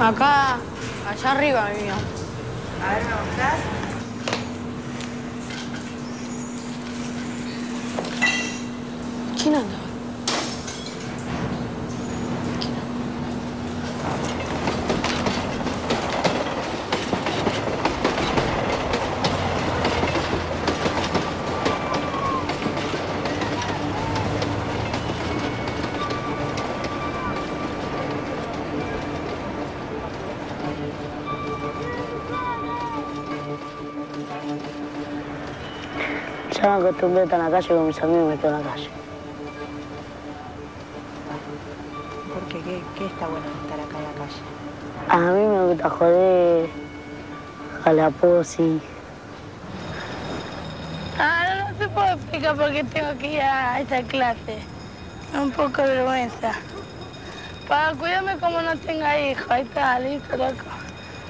Acá, allá arriba vivía. A ver, ¿me mostrás? ¿Quién anda? Ya me acostumbré a estar en la calle con mis amigos me estoy en la calle. ¿Por qué? ¿Qué, qué está bueno de estar acá en la calle? A mí me gusta joder, a la posi. Ah, no, no te puedo explicar por qué tengo que ir a esta clase. Da un poco de vergüenza. Para cuidarme como no tenga hijos. Ahí está, listo, loco.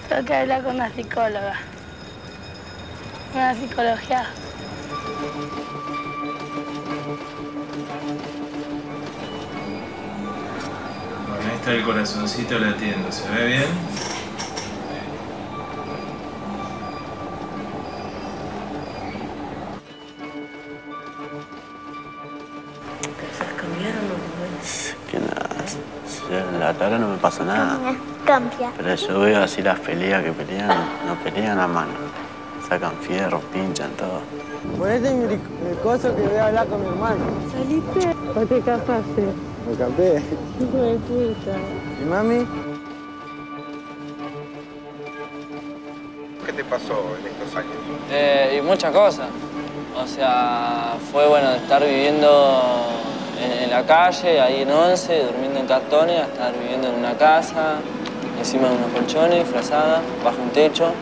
Tengo que hablar con una psicóloga. Una psicología. Está el corazoncito latiendo. ¿Se ve bien? Que nada, si en la cara no me pasa nada. Cambia. Pero yo veo así las peleas que pelean, no pelean a mano. Sacan fierro, pinchan todo. Ponete mi, mi coso que voy a hablar con mi hermano. ¿Saliste o te casaste? Me campé. Hijo de puta. ¿Y mami? ¿Qué te pasó en estos años? Eh, y muchas cosas. O sea, fue bueno estar viviendo en, en la calle, ahí en Once, durmiendo en cartones, a estar viviendo en una casa, encima de unos colchones, frazada, bajo un techo.